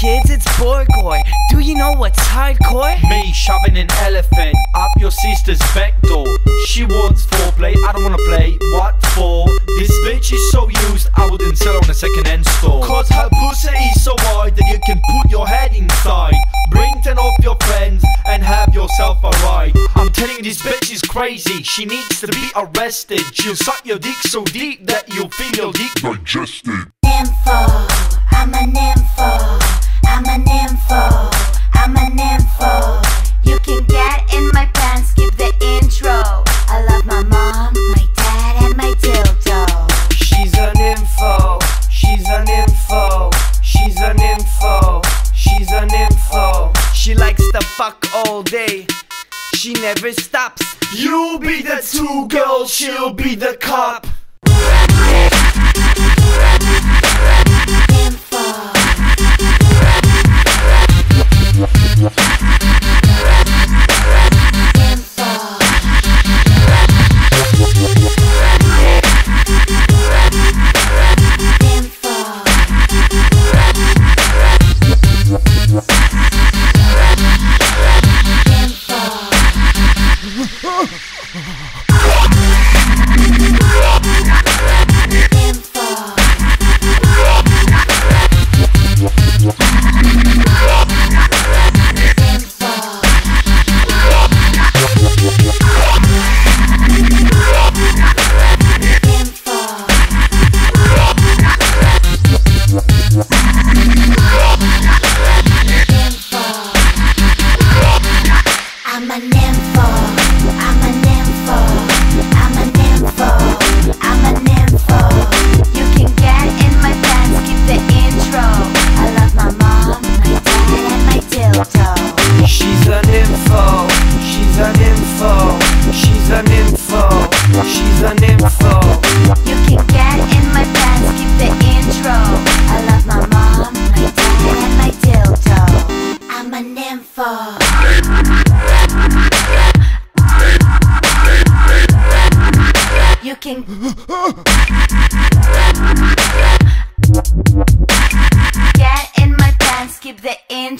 kids, it's Borgore. Do you know what's hardcore? Me shoving an elephant up your sister's back door. She wants foreplay, I don't wanna play. What for? This bitch is so used, I wouldn't sell her on a second hand store. Cause her pussy is so wide that you can put your head inside. Bring ten of your friends and have yourself a ride. I'm telling you, this bitch is crazy. She needs to be arrested. She'll suck your dick so deep that you'll feel your dick digested. nympho, I'm a nympho, all day, she never stops. You be the two girls, she'll be the cop. Oh, my God.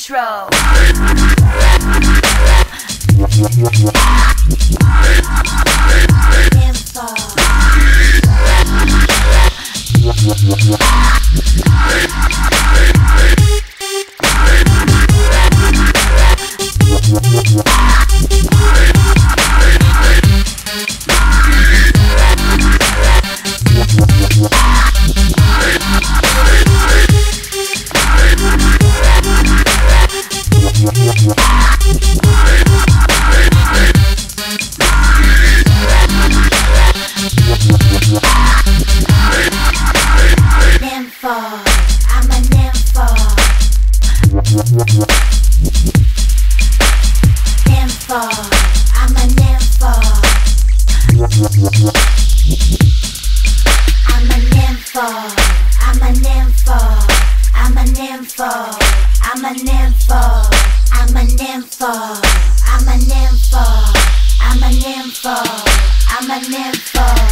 Intro. Nympho. I'm a nympho. I'm a nympho. I'm a nympho. I'm a nympho. I'm a nympho.